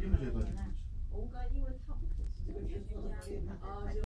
因为这个。我刚因为他这个，啊就